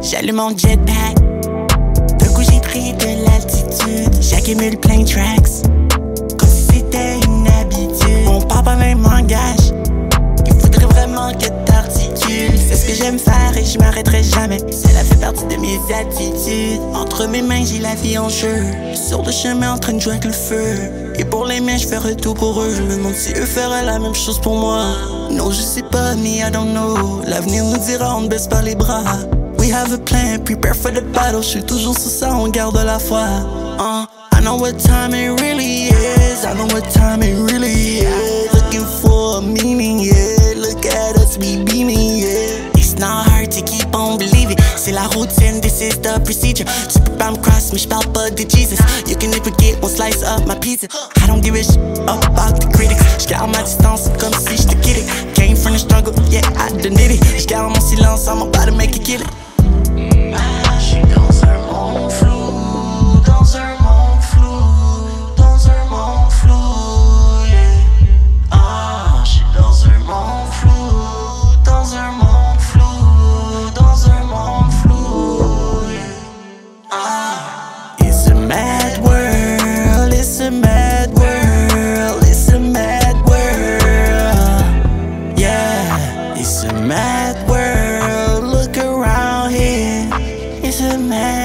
J'allume mon jetpack. D'un coup, j'ai pris de l'altitude. J'accumule plein de tracks. J'aime faire et je m'arrêterai jamais. Cela fait partie de mes attitudes. Entre mes mains, j'ai la vie en jeu. Sur le chemin, en train de jouer avec le feu. Et pour les miens, je ferai tout pour eux. Je me demande si eux feraient la même chose pour moi. Non, je sais pas, mais I don't know. L'avenir nous dira, on ne baisse pas les bras. We have a plan, prepare for the battle. Je suis toujours sur ça, on garde la foi. Uh, I know what time it really is. I know what time it really is. Looking for a meaning, yeah. Look at us, we beaming, la routine, this is the procedure. Tu pas me cross, pas de Jesus. You can never get one slice of my pizza. I don't give a shit about the critics. J'garde ma distance comme si j'étais kidding. Came from the struggle, yeah, I done did it. J'garde mon silence, I'm about to make it kill it. mad world, it's a mad world, it's a mad world. Yeah, it's a mad world, look around here, it's a mad